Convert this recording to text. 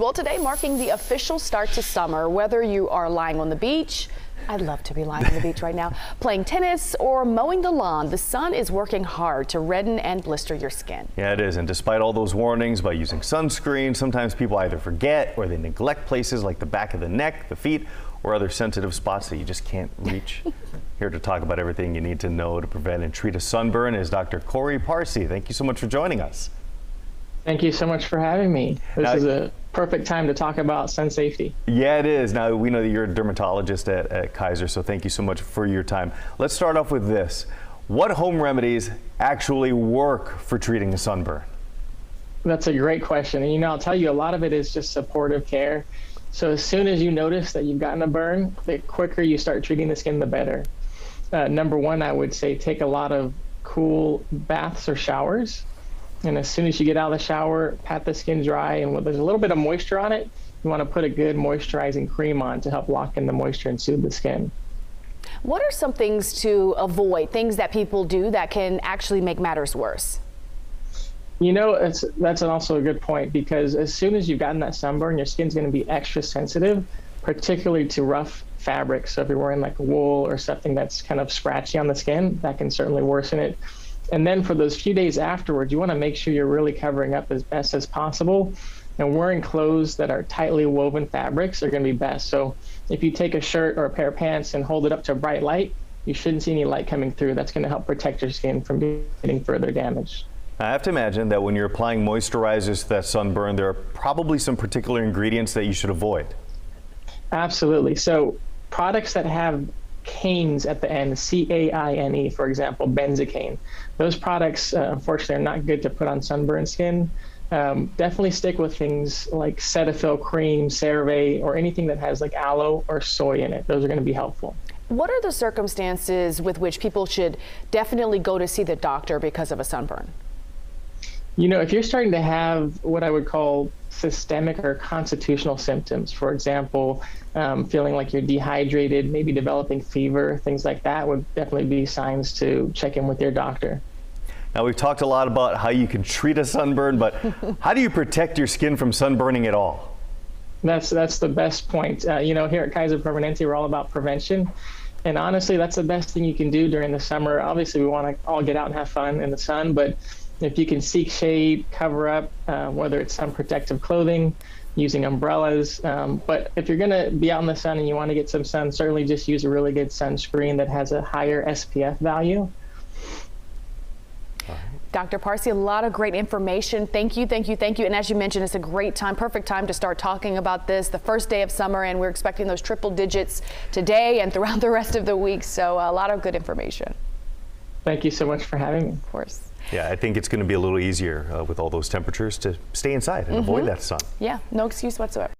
Well, today marking the official start to summer, whether you are lying on the beach, I'd love to be lying on the beach right now, playing tennis or mowing the lawn, the sun is working hard to redden and blister your skin. Yeah, it is. And despite all those warnings about using sunscreen, sometimes people either forget or they neglect places like the back of the neck, the feet, or other sensitive spots that you just can't reach. Here to talk about everything you need to know to prevent and treat a sunburn is Dr. Kory Parsi. Thank you so much for joining us. Thank you so much for having me. This now, is a perfect time to talk about sun safety. Yeah, it is. Now, we know that you're a dermatologist at, at Kaiser, so thank you so much for your time. Let's start off with this. What home remedies actually work for treating a sunburn? That's a great question. And you know, I'll tell you, a lot of it is just supportive care. So as soon as you notice that you've gotten a burn, the quicker you start treating the skin, the better. Uh, number one, I would say take a lot of cool baths or showers. And as soon as you get out of the shower, pat the skin dry, and when there's a little bit of moisture on it, you want to put a good moisturizing cream on to help lock in the moisture and soothe the skin. What are some things to avoid, things that people do that can actually make matters worse? You know, it's, that's also a good point because as soon as you've gotten that sunburn, your skin's going to be extra sensitive, particularly to rough fabrics. So if you're wearing like wool or something that's kind of scratchy on the skin, that can certainly worsen it. And then for those few days afterwards, you want to make sure you're really covering up as best as possible. And wearing clothes that are tightly woven fabrics are going to be best. So if you take a shirt or a pair of pants and hold it up to a bright light, you shouldn't see any light coming through. That's going to help protect your skin from getting further damage. I have to imagine that when you're applying moisturizers to that sunburn, there are probably some particular ingredients that you should avoid. Absolutely. So products that have caines at the end, C A I N E, for example, benzocaine. Those products, uh, unfortunately, are not good to put on sunburned skin. Um, definitely stick with things like Cetaphil cream, CeraVe, or anything that has like aloe or soy in it. Those are going to be helpful. What are the circumstances with which people should definitely go to see the doctor because of a sunburn? You know, if you're starting to have what I would call systemic or constitutional symptoms, for example, um, feeling like you're dehydrated, maybe developing fever, things like that would definitely be signs to check in with your doctor. Now, we've talked a lot about how you can treat a sunburn, but how do you protect your skin from sunburning at all? That's, that's the best point. Uh, you know, here at Kaiser Permanente, we're all about prevention. And honestly, that's the best thing you can do during the summer. Obviously, we want to all get out and have fun in the sun, but if you can seek shade, cover up, uh, whether it's some protective clothing, using umbrellas. Um, but if you're going to be out in the sun and you want to get some sun, certainly just use a really good sunscreen that has a higher SPF value. Dr. Parsi, a lot of great information. Thank you, thank you, thank you. And as you mentioned, it's a great time, perfect time to start talking about this. The first day of summer, and we're expecting those triple digits today and throughout the rest of the week. So a lot of good information. Thank you so much for having me. Of course. Yeah, I think it's going to be a little easier uh, with all those temperatures to stay inside and mm -hmm. avoid that sun. Yeah, no excuse whatsoever.